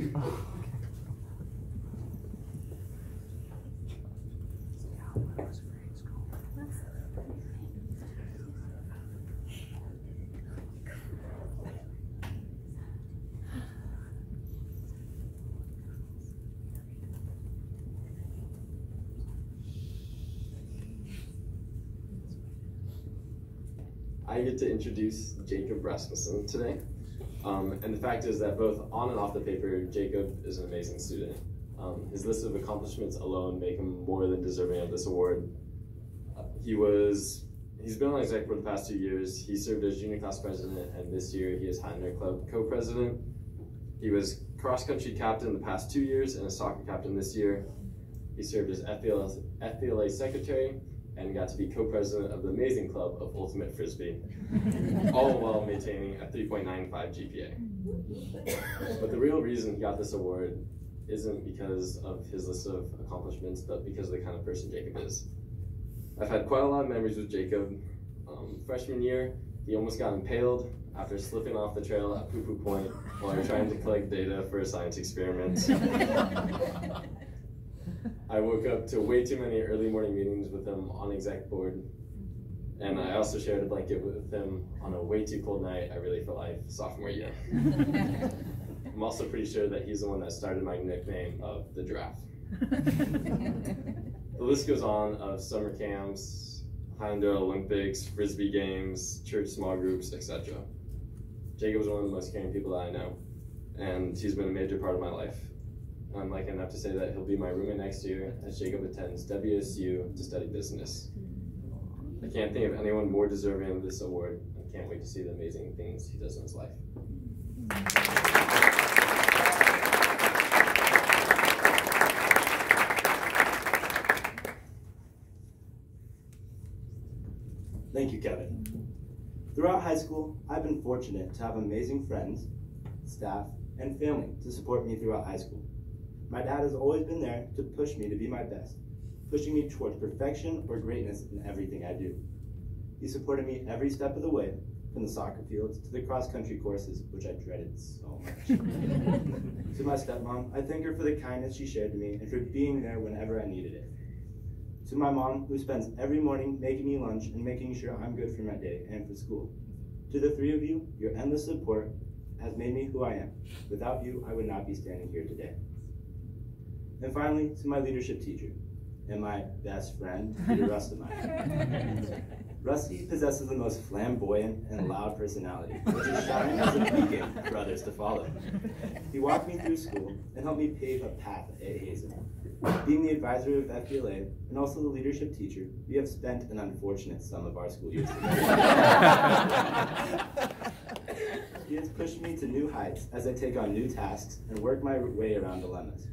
I get to introduce Jacob Rasmussen today. Um, and the fact is that both on and off the paper, Jacob is an amazing student. Um, his list of accomplishments alone make him more than deserving of this award. Uh, he was, he's been on exec for the past two years. He served as junior class president, and this year he is Heitner Club co-president. He was cross-country captain the past two years and a soccer captain this year. He served as FBLA, FBLA secretary and got to be co-president of the amazing club of Ultimate Frisbee, all while maintaining a 3.95 GPA. But the real reason he got this award isn't because of his list of accomplishments, but because of the kind of person Jacob is. I've had quite a lot of memories with Jacob. Um, freshman year, he almost got impaled after slipping off the trail at Poo Poo Point while we were trying to collect data for a science experiment. I woke up to way too many early morning meetings with him on exec board. And I also shared a blanket with him on a way too cold night I really felt like sophomore year. I'm also pretty sure that he's the one that started my nickname of the giraffe. the list goes on of summer camps, Highlander Olympics, Frisbee games, church small groups, etc. Jacob is one of the most caring people that I know, and he's been a major part of my life. I'm lucky enough to say that he'll be my roommate next year as Jacob attends WSU to study business. I can't think of anyone more deserving of this award and can't wait to see the amazing things he does in his life. Thank you, Kevin. Throughout high school, I've been fortunate to have amazing friends, staff, and family to support me throughout high school. My dad has always been there to push me to be my best, pushing me towards perfection or greatness in everything I do. He supported me every step of the way, from the soccer fields to the cross-country courses, which I dreaded so much. to my stepmom, I thank her for the kindness she shared to me and for being there whenever I needed it. To my mom, who spends every morning making me lunch and making sure I'm good for my day and for school. To the three of you, your endless support has made me who I am. Without you, I would not be standing here today. And finally, to my leadership teacher and my best friend, Peter Rustemeyer. Rusty possesses the most flamboyant and loud personality, which is shining as a beacon for others to follow. He walked me through school and helped me pave a path at Hazen. Being the advisor of FBLA and also the leadership teacher, we have spent an unfortunate sum of our school years together. he has pushed me to new heights as I take on new tasks and work my way around dilemmas.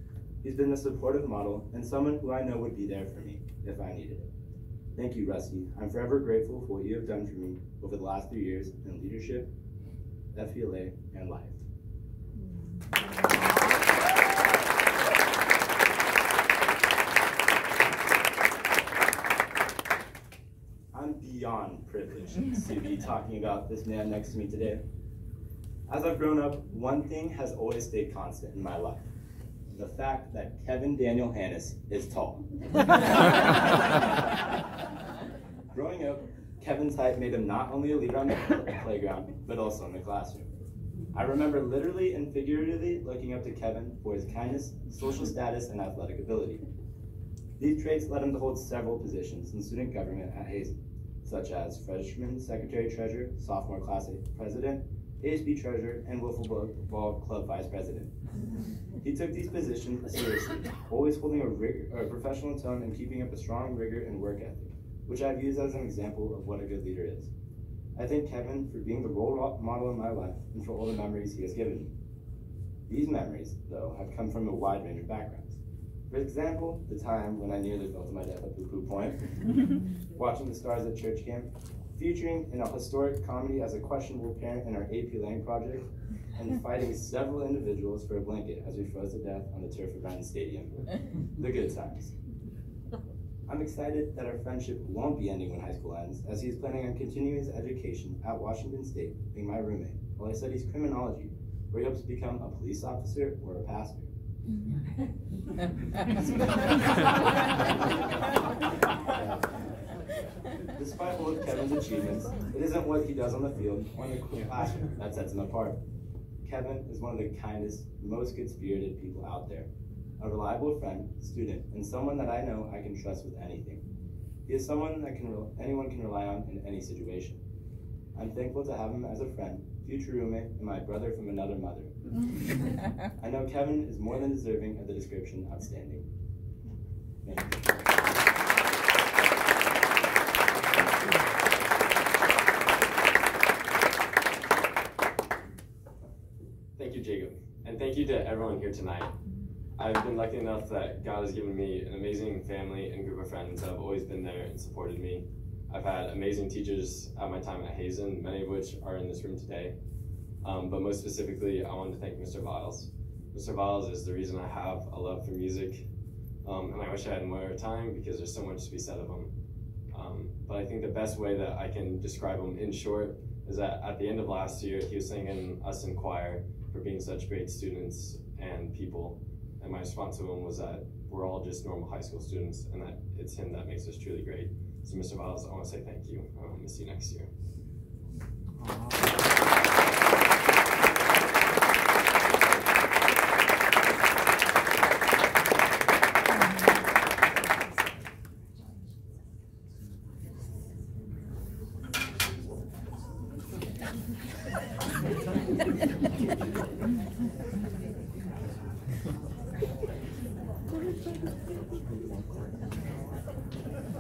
He's been a supportive model and someone who I know would be there for me if I needed it. Thank you, Rusty. I'm forever grateful for what you have done for me over the last three years in leadership, FBLA, and life. I'm beyond privileged to be talking about this man next to me today. As I've grown up, one thing has always stayed constant in my life the fact that Kevin Daniel Hanis is tall. Growing up, Kevin's height made him not only a leader on the playground, but also in the classroom. I remember literally and figuratively looking up to Kevin for his kindness, social status, and athletic ability. These traits led him to hold several positions in student government at Hazen, such as freshman secretary treasurer, sophomore class president, ASB treasurer, and wiffle ball club vice president. He took these positions seriously, always holding a, rig- a professional tone and keeping up a strong rigor and work ethic, which I've used as an example of what a good leader is. I thank Kevin for being the role model in my life and for all the memories he has given me. These memories, though, have come from a wide range of backgrounds. For example, the time when I nearly fell to my death at Poo Poo Point, watching the stars at church camp, featuring in a historic comedy as a questionable parent in our AP Lang project, and fighting several individuals for a blanket as we froze to death on the turf of Brandon Stadium. The good times. I'm excited that our friendship won't be ending when high school ends, as he's planning on continuing his education at Washington State, being my roommate, while he studies criminology where he hopes to become a police officer or a pastor. Despite all of Kevin's achievements, it isn't what he does on the field or in the classroom that sets him apart. Kevin is one of the kindest, most good-spirited people out there. A reliable friend, student, and someone that I know I can trust with anything. He is someone that can anyone can rely on in any situation. I'm thankful to have him as a friend, future roommate, and my brother from another mother. I know Kevin is more than deserving of the description outstanding. Thank you. Thank you, Jacob. And thank you to everyone here tonight. I've been lucky enough that God has given me an amazing family and group of friends that have always been there and supported me. I've had amazing teachers at my time at Hazen, many of which are in this room today. Um, but most specifically, I want to thank Mr. Viles. Mr. Viles is the reason I have a love for music, um, and I wish I had more time because there's so much to be said of him. Um, but I think the best way that I can describe him in short is that at the end of last year, he was singing us in choir for being such great students and people. And my response to him was that we're all just normal high school students and that it's him that makes us truly great. So, Mr. Viles, I want to say thank you. I'll to see you next year. Thank you.